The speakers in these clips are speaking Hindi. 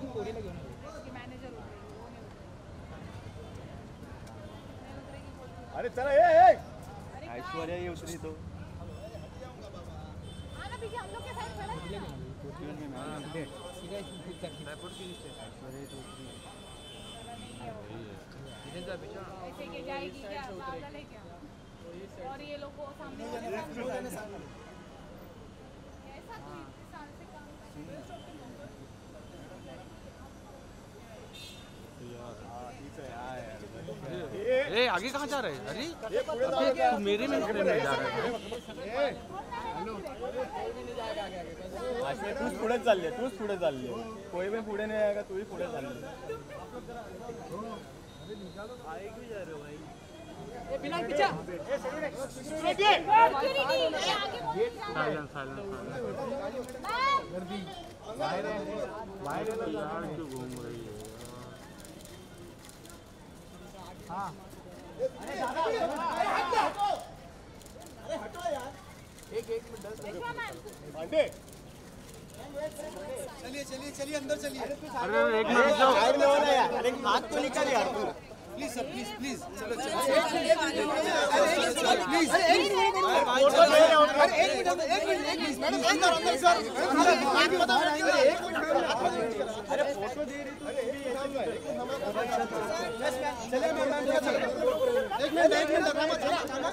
की पोरीला घेऊन आले की मॅनेजर उतरेगी वो नहीं उतरेगी नहीं उतरेगी अरे चला ए ए। ऐश्वर्या ये उतरी तो। आना पीछे हम लोग के साइड खड़ा है। तिला घेऊन आले तिला खूप करते ऐश्वर्या तो उतरी। ऐसे के जाएगी क्या? पागल है क्या? और ये लोग को सामने वाले ऐसा कोई इतने साल से काम कर रहे हो ए आगे कहाँ जा रहे हैं? अरे? तू मेरे में ट्रेन में जा रहा है? तूच पुढे चालले तूच पुढे चालले कोई पण पुढे नाही का तूही पुढे चालले है। चलिए चलिए चलिए अंदर चलिए अरे एक मिनट जाओ अरे हात तो निकाल यार तू प्लीज़ सर प्लीज़ प्लीज़ चलो चलो प्लीज़ अरे एक मिनट एक मिनट एक मिनट मैडम अंदर अंदर सर बात बता अरे एक मिनट अरे फ़ोटो दे रही चलिए मैम एक मिनट एक मिनट थांबा थांबा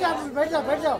बैठ जाओ बैठ जाओ बैठ जाओ।